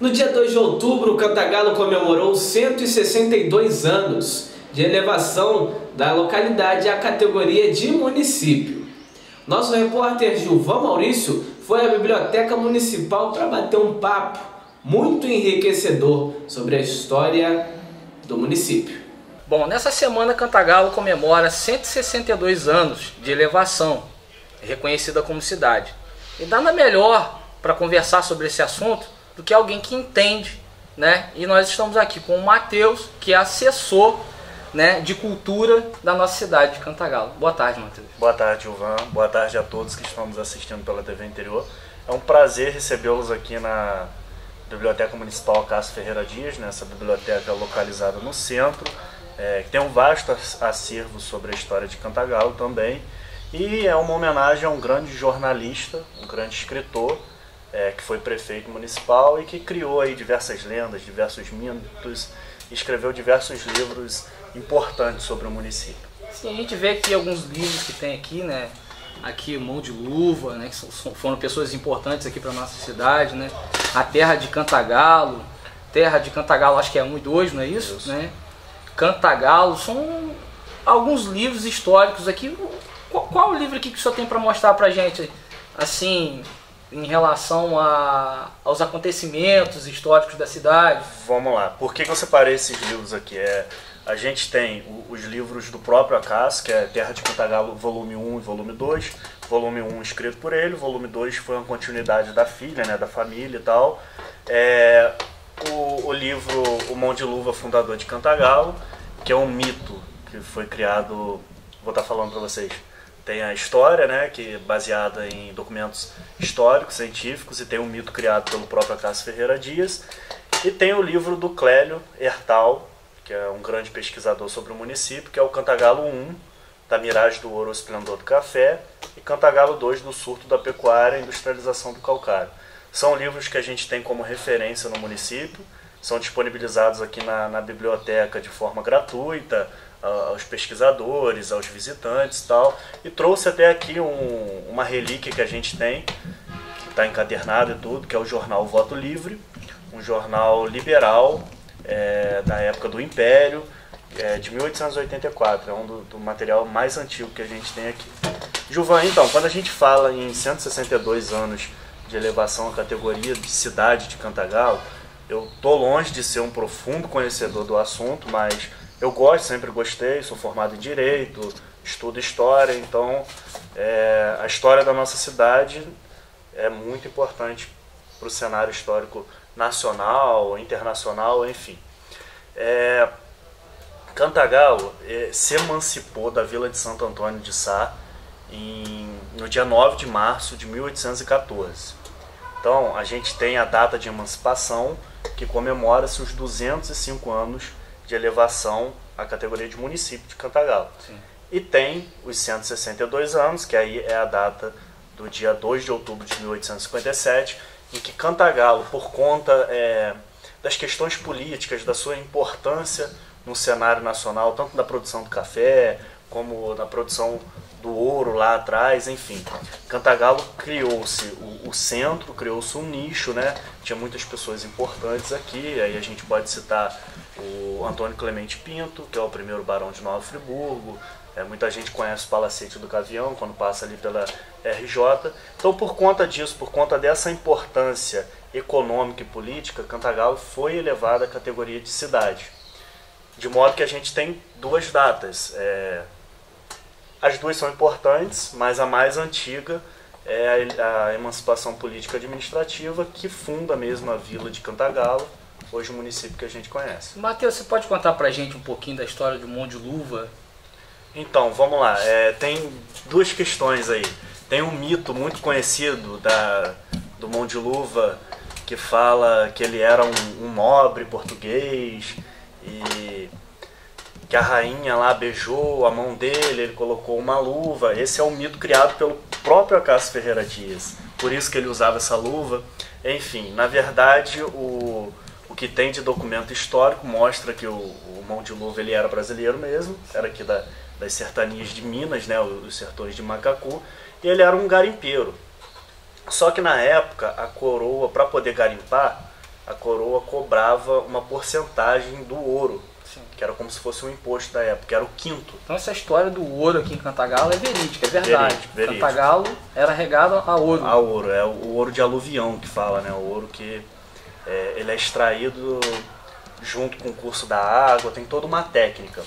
No dia 2 de outubro, o Cantagalo comemorou 162 anos de elevação da localidade à categoria de município. Nosso repórter Gilvan Maurício foi à Biblioteca Municipal para bater um papo muito enriquecedor sobre a história do município. Bom, nessa semana Cantagalo comemora 162 anos de elevação, reconhecida como cidade. E nada melhor para conversar sobre esse assunto do que alguém que entende, né? E nós estamos aqui com o Matheus, que é assessor né, de cultura da nossa cidade de Cantagalo. Boa tarde, Matheus. Boa tarde, Ivan. Boa tarde a todos que estão nos assistindo pela TV Interior. É um prazer recebê-los aqui na Biblioteca Municipal Cássio Ferreira Dias, nessa biblioteca localizada no centro, é, que tem um vasto acervo sobre a história de Cantagalo também. E é uma homenagem a um grande jornalista, um grande escritor, é, que foi prefeito municipal e que criou aí diversas lendas, diversos mitos, escreveu diversos livros importantes sobre o município. Sim, a gente vê aqui alguns livros que tem aqui, né? Aqui Mão de Luva, né? Que são, foram pessoas importantes aqui para nossa cidade, né? A Terra de Cantagalo, Terra de Cantagalo, acho que é um e dois, não é isso? isso. Né? Cantagalo, são alguns livros históricos aqui. Qual, qual o livro aqui que o senhor tem para mostrar para gente, assim, em relação a, aos acontecimentos históricos da cidade? Vamos lá. Por que, que eu separei esses livros aqui? É a gente tem os livros do próprio Acas, que é Terra de Cantagalo, volume 1 e volume 2. Volume 1 escrito por ele, volume 2 foi uma continuidade da filha, né, da família e tal. É, o, o livro O Mão de Luva, Fundador de Cantagalo, que é um mito que foi criado, vou estar falando para vocês. Tem a história, né, que é baseada em documentos históricos, científicos, e tem um mito criado pelo próprio Acácio Ferreira Dias. E tem o livro do Clélio Hertal, que é um grande pesquisador sobre o município, que é o Cantagalo 1, da Miragem do Ouro, o Esplendor do Café, e Cantagalo 2, do Surto da Pecuária e Industrialização do Calcário. São livros que a gente tem como referência no município, são disponibilizados aqui na, na biblioteca de forma gratuita, aos pesquisadores, aos visitantes e tal. E trouxe até aqui um, uma relíquia que a gente tem, que está encadernado e tudo, que é o jornal Voto Livre, um jornal liberal é, da época do Império, é, de 1884. É um do, do, material mais antigo que a gente tem aqui. Gilvan, então, quando a gente fala em 162 anos de elevação à categoria de cidade de Cantagalo, eu tô longe de ser um profundo conhecedor do assunto, mas eu gosto, sempre gostei, sou formado em Direito, estudo História, então é, a história da nossa cidade é muito importante para o cenário histórico nacional, internacional, enfim. É, Cantagalo é, se emancipou da vila de Santo Antônio de Sá em, no dia 9 de março de 1814. Então, a gente tem a data de emancipação que comemora-se os 205 anos de elevação à categoria de município de Cantagalo. Sim. E tem os 162 anos, que aí é a data do dia 2 de outubro de 1857, em que Cantagalo, por conta é, das questões políticas, da sua importância no cenário nacional, tanto na produção do café, como na produção do ouro lá atrás, enfim. Cantagalo criou-se o, o, centro, criou-se um nicho, né? Tinha muitas pessoas importantes aqui, aí a gente pode citar o Antônio Clemente Pinto, que é o primeiro barão de Nova Friburgo, é, muita gente conhece o Palacete do Gavião quando passa ali pela RJ. Então, por conta disso, por conta dessa importância econômica e política, Cantagalo foi elevada à categoria de cidade. De modo que a gente tem duas datas. É, as duas são importantes, mas a mais antiga é a, a emancipação política administrativa que funda mesmo a vila de Cantagalo, hoje o município que a gente conhece. Matheus, você pode contar pra gente um pouquinho da história do Monte de Luva então, vamos lá. É, tem duas questões aí. Tem um mito muito conhecido da, do Mão de Luva que fala que ele era um, um nobre português e que a rainha lá beijou a mão dele, ele colocou uma luva. Esse é um mito criado pelo próprio Acácio Ferreira Dias. Por isso que ele usava essa luva. Enfim, na verdade, o, o que tem de documento histórico mostra que o, o Mão de Luva ele era brasileiro mesmo, era aqui da, das sertanias de Minas, né, os sertões de Macacu, e ele era um garimpeiro. Só que na época a coroa, para poder garimpar, a coroa cobrava uma porcentagem do ouro, Sim. que era como se fosse um imposto da época, que era o quinto. Então essa história do ouro aqui em Cantagalo é verídica, é verdade. Verídico, verídico. Cantagalo era regado a ouro. A ouro, é o ouro de aluvião que fala, né? O ouro que é, ele é extraído junto com o curso da água, tem toda uma técnica.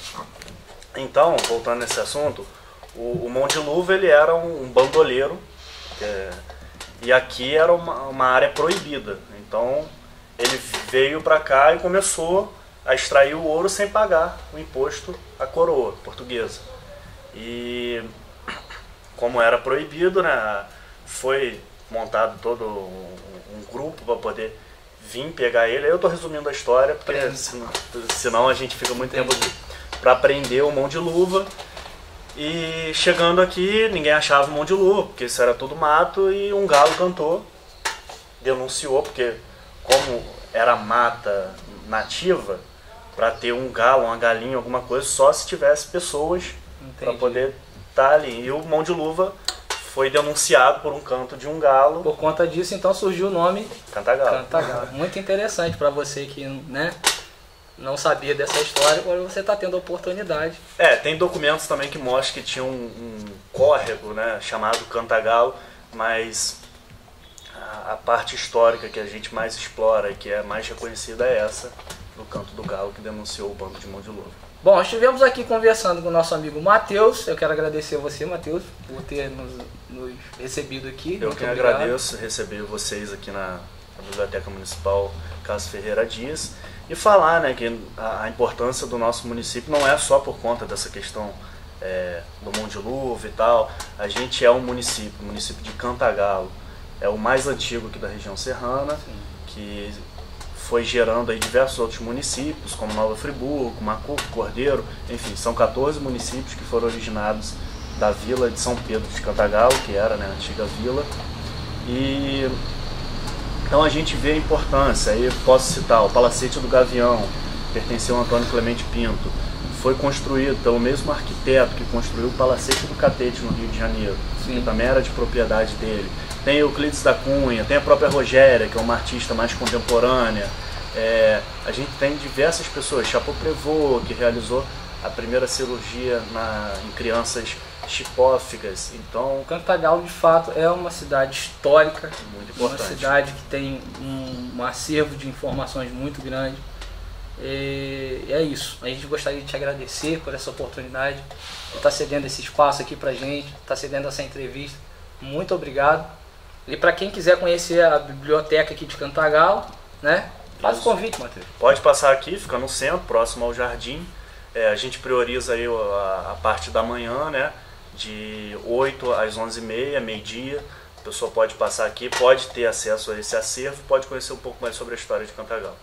Então, voltando nesse assunto, o, o Monte Luva ele era um, um bandoleiro é, e aqui era uma, uma área proibida. Então ele veio para cá e começou a extrair o ouro sem pagar o imposto à coroa portuguesa. E como era proibido, né, foi montado todo um, um grupo para poder vir pegar ele. Eu estou resumindo a história, porque senão, senão, a gente fica muito tempo para aprender o mão de luva. E chegando aqui, ninguém achava o mão de luva, porque isso era tudo mato, e um galo cantou, denunciou, porque como era mata nativa, para ter um galo, uma galinha, alguma coisa, só se tivesse pessoas para poder estar tá ali. E o mão de luva foi denunciado por um canto de um galo. Por conta disso, então surgiu o nome Cantagalo. Cantagalo. Muito interessante para você que né, não sabia dessa história, agora você está tendo a oportunidade. É, tem documentos também que mostram que tinha um, um córrego né, chamado Cantagalo, mas a, a parte histórica que a gente mais explora e que é mais reconhecida é essa, do Canto do Galo, que denunciou o bando de mão de luva. Bom, estivemos aqui conversando com o nosso amigo Matheus. Eu quero agradecer a você, Matheus, por ter nos, nos, recebido aqui. Eu Muito que obrigado. agradeço receber vocês aqui na, na Biblioteca Municipal Carlos Ferreira Dias e falar né, que a, a, importância do nosso município não é só por conta dessa questão é, do Monte de Luva e tal. A gente é um município, o município de Cantagalo. É o mais antigo aqui da região serrana, Sim. que foi gerando aí diversos outros municípios, como Nova Friburgo, Macuco, Cordeiro, enfim, são 14 municípios que foram originados da vila de São Pedro de Cantagalo, que era né, a antiga vila. E então a gente vê a importância, aí posso citar o Palacete do Gavião, pertenceu a Antônio Clemente Pinto, foi construído pelo mesmo arquiteto que construiu o Palacete do Catete no Rio de Janeiro, Sim. que também era de propriedade dele tem Euclides da Cunha, tem a própria Rogéria, que é uma artista mais contemporânea. É, a gente tem diversas pessoas, Chapeau Prevot, que realizou a primeira cirurgia na, em crianças chipóficas. Então, Cantagalo de fato é uma cidade histórica, muito importante. uma cidade que tem um, um acervo de informações muito grande. E é isso. A gente gostaria de te agradecer por essa oportunidade de estar cedendo esse espaço aqui pra gente, estar cedendo essa entrevista. Muito obrigado. E para quem quiser conhecer a biblioteca aqui de Cantagalo, né? Faz o convite, Matheus. Pode passar aqui, fica no centro, próximo ao jardim. É, a gente prioriza aí a, a, parte da manhã, né? De 8 às 11h30, meio-dia. A pessoa pode passar aqui, pode ter acesso a esse acervo, pode conhecer um pouco mais sobre a história de Cantagalo.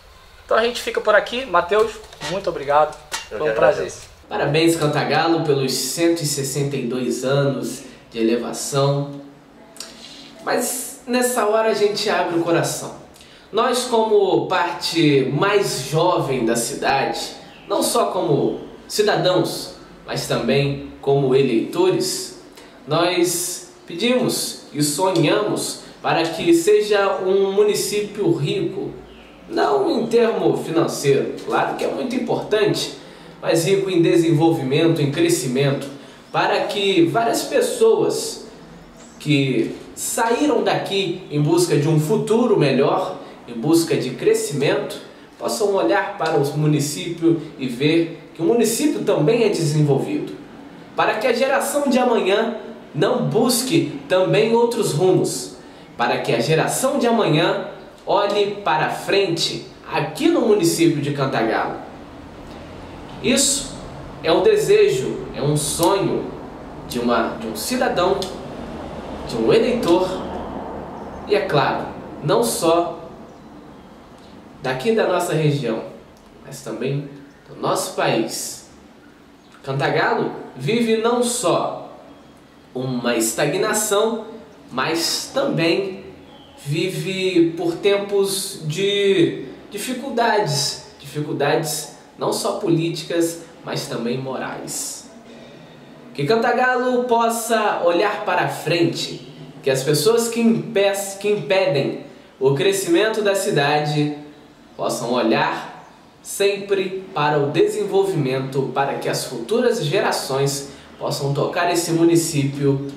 Então a gente fica por aqui. Matheus, muito obrigado. Eu Foi um prazer. Parabéns, Cantagalo, pelos 162 anos de elevação mas nessa hora a gente abre o coração. Nós, como parte mais jovem da cidade, não só como cidadãos, mas também como eleitores, nós pedimos e sonhamos para que seja um município rico, não em termo financeiro, claro que é muito importante, mas rico em desenvolvimento, em crescimento, para que várias pessoas que saíram daqui em busca de um futuro melhor, em busca de crescimento, possam olhar para o município e ver que o município também é desenvolvido. Para que a geração de amanhã não busque também outros rumos, para que a geração de amanhã olhe para frente aqui no município de Cantagalo. Isso é um desejo, é um sonho de, uma, de um cidadão de um eleitor e, é claro, não só daqui da nossa região, mas também do nosso país. Cantagalo vive não só uma estagnação, mas também vive por tempos de dificuldades, dificuldades não só políticas, mas também morais. Que Cantagalo possa olhar para frente, que as pessoas que, que impedem o crescimento da cidade possam olhar sempre para o desenvolvimento, para que as futuras gerações possam tocar esse município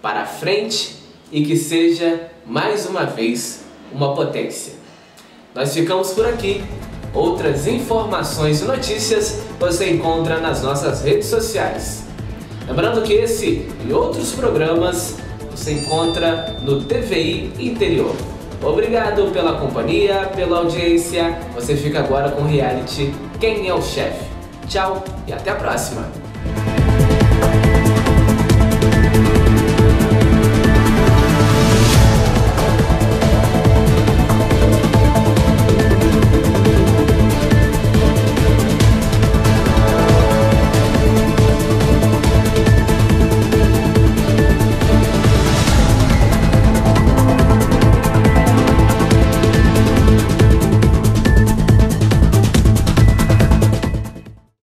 para frente e que seja mais uma vez uma potência. Nós ficamos por aqui. Outras informações e notícias você encontra nas nossas redes sociais. Lembrando que esse e outros programas você encontra no TVI Interior. Obrigado pela companhia, pela audiência. Você fica agora com o reality Quem é o Chefe. Tchau e até a próxima!